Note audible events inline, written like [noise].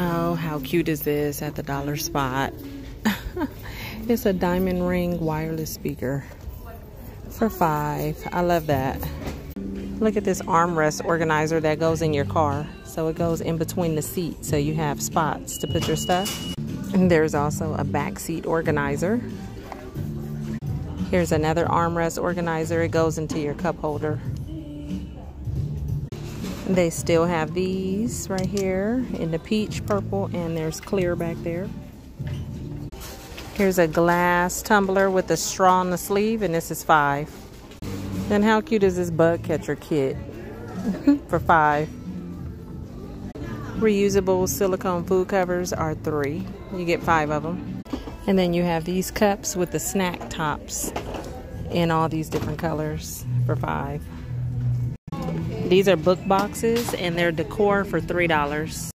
Oh, how cute is this at the dollar spot? [laughs] it's a diamond ring wireless speaker for five. I love that. Look at this armrest organizer that goes in your car. So it goes in between the seats so you have spots to put your stuff. And there's also a back seat organizer. Here's another armrest organizer. It goes into your cup holder. They still have these right here in the peach purple and there's clear back there. Here's a glass tumbler with a straw on the sleeve and this is five. Then how cute is this bug catcher kit [laughs] for five? Reusable silicone food covers are three. You get five of them. And then you have these cups with the snack tops in all these different colors for five. These are book boxes and they're decor for $3.